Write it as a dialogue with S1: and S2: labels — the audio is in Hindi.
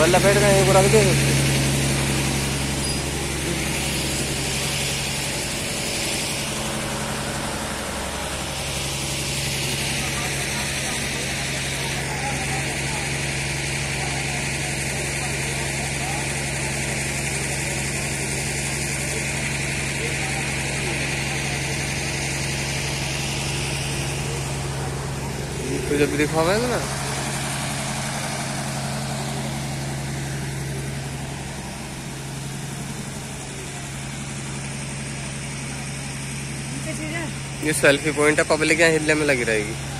S1: बल्ला पेड़ में एक रख दे। तो जब दिखावा है ना ये सेल्फी पॉइंट है पब्लिक यहाँ हिलने में लगी रहेगी।